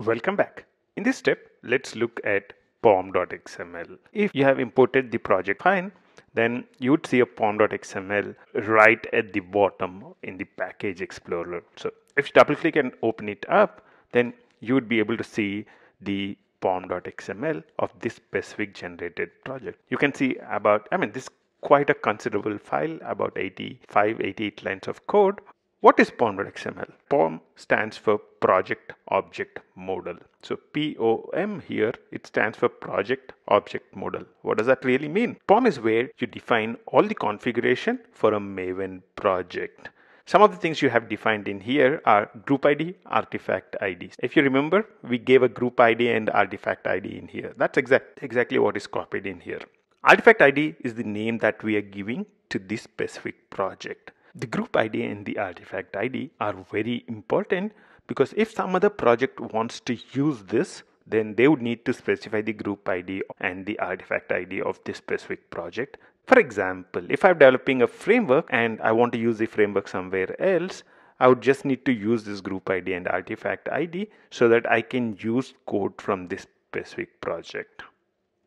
Welcome back. In this step, let's look at pom.xml. If you have imported the project file, then you would see a pom.xml right at the bottom in the package explorer. So if you double click and open it up, then you would be able to see the pom.xml of this specific generated project. You can see about, I mean, this quite a considerable file, about 85, 88 lines of code. What is POM.xml? POM stands for Project Object Model. So POM here, it stands for Project Object Model. What does that really mean? POM is where you define all the configuration for a Maven project. Some of the things you have defined in here are group ID, artifact IDs. If you remember, we gave a group ID and artifact ID in here. That's exact, exactly what is copied in here. Artifact ID is the name that we are giving to this specific project. The group ID and the artifact ID are very important because if some other project wants to use this, then they would need to specify the group ID and the artifact ID of this specific project. For example, if I'm developing a framework and I want to use the framework somewhere else, I would just need to use this group ID and artifact ID so that I can use code from this specific project.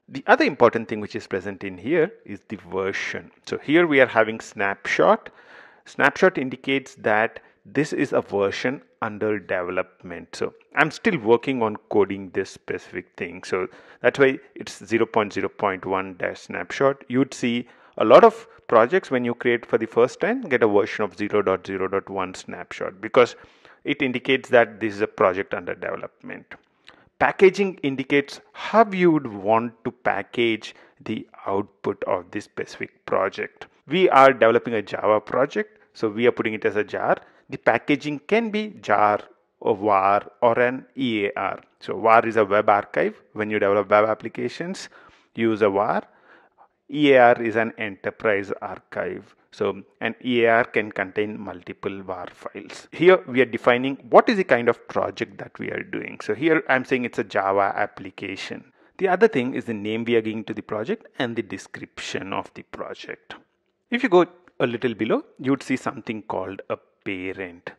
The other important thing which is present in here is the version. So here we are having snapshot Snapshot indicates that this is a version under development. So I'm still working on coding this specific thing. So that's why it's 0.0.1 dash snapshot. You'd see a lot of projects when you create for the first time get a version of 0.0.1 snapshot because it indicates that this is a project under development. Packaging indicates how you would want to package the output of this specific project. We are developing a Java project, so we are putting it as a jar. The packaging can be jar or war or an EAR. So war is a web archive. When you develop web applications, use a war. EAR is an enterprise archive. So an EAR can contain multiple war files. Here we are defining what is the kind of project that we are doing. So here I'm saying it's a Java application. The other thing is the name we are giving to the project and the description of the project. If you go a little below, you'd see something called a parent.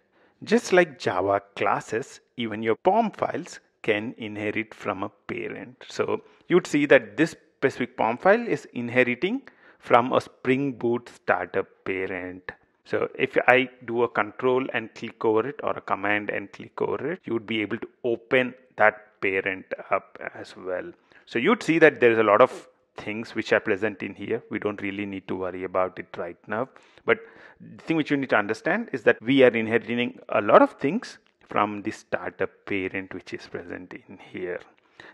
Just like Java classes, even your POM files can inherit from a parent. So you'd see that this specific POM file is inheriting from a Spring Boot starter parent. So if I do a control and click over it or a command and click over it, you would be able to open that parent up as well. So you'd see that there is a lot of things which are present in here. We don't really need to worry about it right now. But the thing which you need to understand is that we are inheriting a lot of things from the starter parent which is present in here.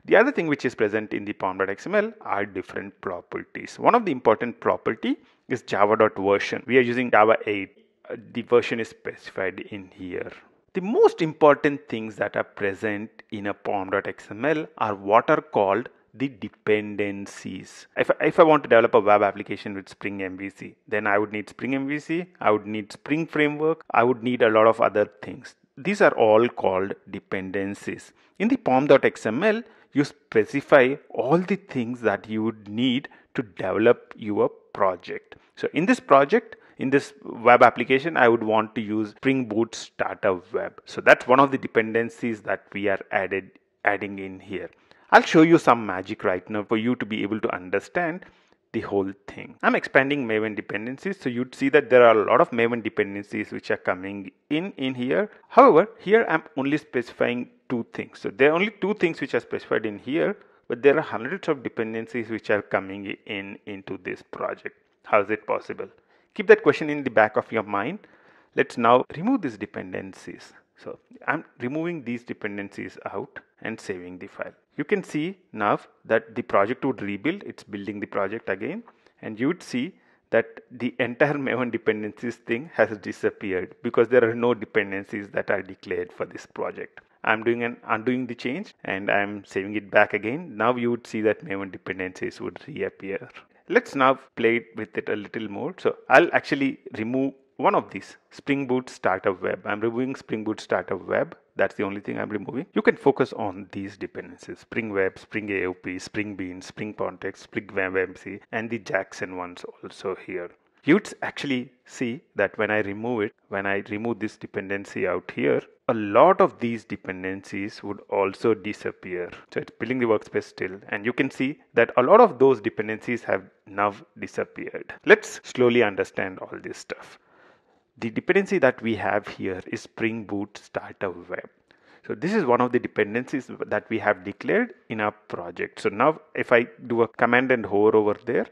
The other thing which is present in the pom.xml are different properties. One of the important property is java.version. We are using Java 8. Uh, the version is specified in here. The most important things that are present in a pom.xml are what are called the dependencies. If, if I want to develop a web application with Spring MVC, then I would need Spring MVC, I would need Spring Framework, I would need a lot of other things. These are all called dependencies. In the pom.xml, you specify all the things that you would need to develop your project. So in this project, in this web application, I would want to use Spring Boot Starter Web. So that's one of the dependencies that we are added adding in here. I'll show you some magic right now for you to be able to understand the whole thing. I'm expanding Maven dependencies so you'd see that there are a lot of Maven dependencies which are coming in in here. However, here I'm only specifying two things. So there are only two things which are specified in here but there are hundreds of dependencies which are coming in into this project. How is it possible? Keep that question in the back of your mind. Let's now remove these dependencies. So I'm removing these dependencies out and saving the file. You can see now that the project would rebuild, it's building the project again and you would see that the entire Maven dependencies thing has disappeared because there are no dependencies that are declared for this project. I'm doing an undoing the change and I'm saving it back again. Now you would see that Maven dependencies would reappear. Let's now play with it a little more. So I'll actually remove one of these Spring Boot Starter Web. I'm removing Spring Boot Starter Web. That's the only thing I'm removing. You can focus on these dependencies Spring Web, Spring AOP, Spring Beans, Spring Context, Spring WebMVC, and the Jackson ones also here. you'd actually see that when I remove it, when I remove this dependency out here, a lot of these dependencies would also disappear. So it's building the workspace still and you can see that a lot of those dependencies have now disappeared. Let's slowly understand all this stuff. The dependency that we have here is Spring Boot Starter Web. So this is one of the dependencies that we have declared in our project. So now if I do a command and hover over there,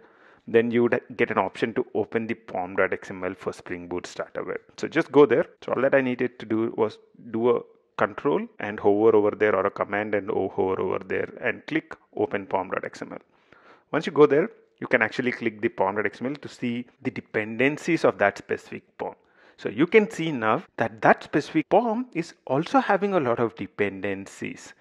then you would get an option to open the pom.xml for Spring Boot Starter Web. So just go there. So all that I needed to do was do a control and hover over there or a command and hover over there and click open pom.xml. Once you go there, you can actually click the pom.xml to see the dependencies of that specific pom. So you can see now that that specific pom is also having a lot of dependencies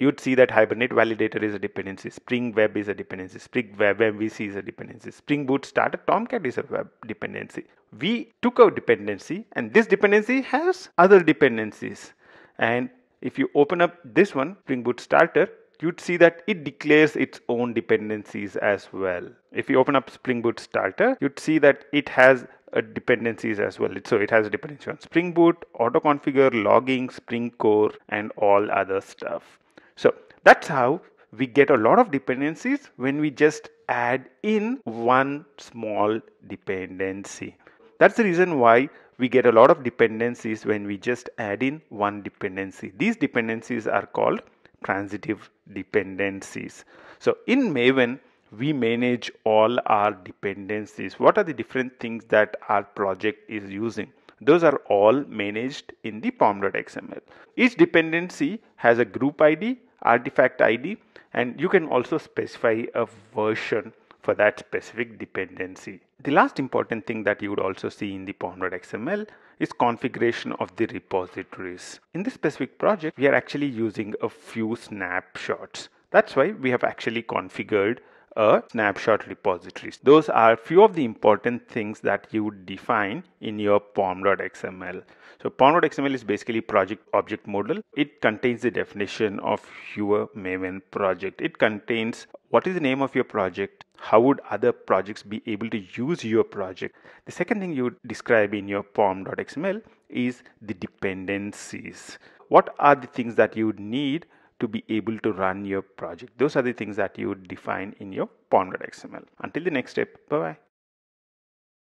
you'd see that Hibernate Validator is a dependency, Spring Web is a dependency, Spring Web MVC is a dependency, Spring Boot Starter Tomcat is a web dependency. We took our dependency and this dependency has other dependencies. And if you open up this one, Spring Boot Starter, you'd see that it declares its own dependencies as well. If you open up Spring Boot Starter, you'd see that it has dependencies as well. So it has a dependency on Spring Boot, auto configure, logging, Spring Core, and all other stuff. So that's how we get a lot of dependencies when we just add in one small dependency. That's the reason why we get a lot of dependencies when we just add in one dependency. These dependencies are called transitive dependencies. So in Maven, we manage all our dependencies. What are the different things that our project is using? Those are all managed in the pom.xml. Each dependency has a group ID artifact ID and you can also specify a version for that specific dependency. The last important thing that you would also see in the pom.xml is configuration of the repositories. In this specific project, we are actually using a few snapshots. That's why we have actually configured a snapshot repositories. Those are few of the important things that you would define in your pom.xml. So pom.xml is basically project object model. It contains the definition of your Maven project. It contains what is the name of your project, how would other projects be able to use your project. The second thing you would describe in your pom.xml is the dependencies. What are the things that you would need to be able to run your project. Those are the things that you would define in your pom.xml. Until the next step, bye bye.